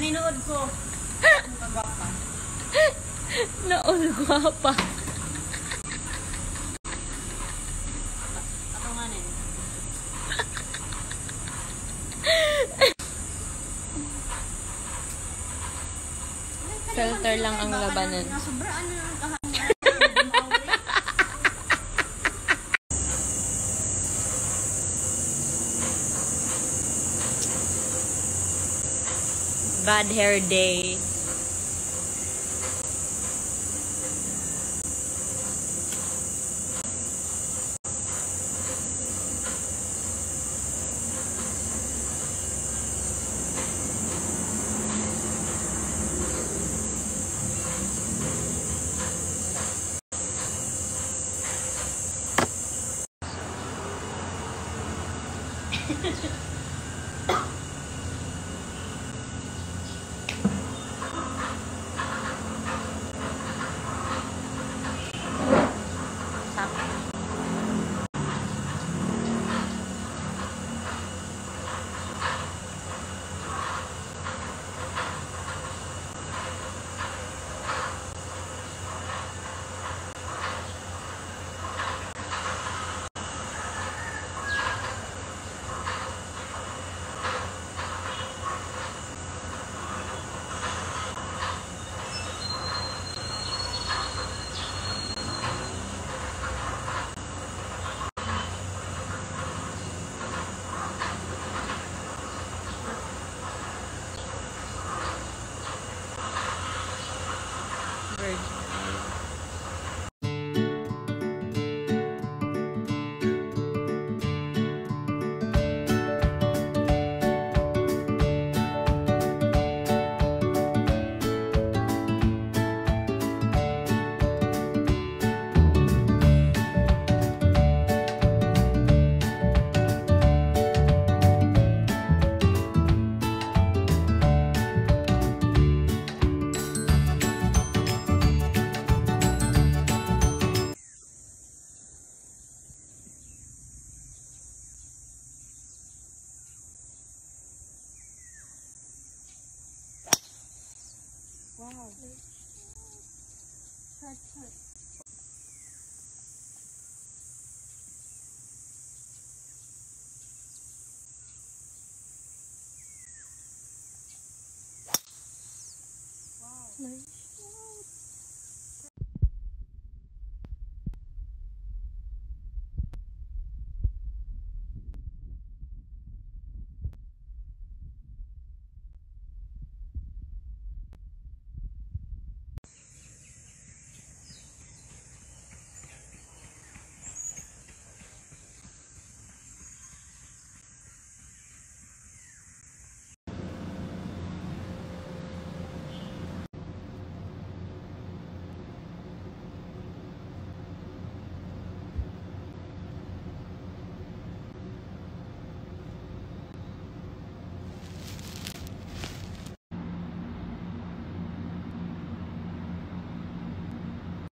hinood ko. Magwapa. Naol gwapa. Ako nga nin. Filter lang ang labanan. Nasubraan na ang Bad hair day. Wow. Nice.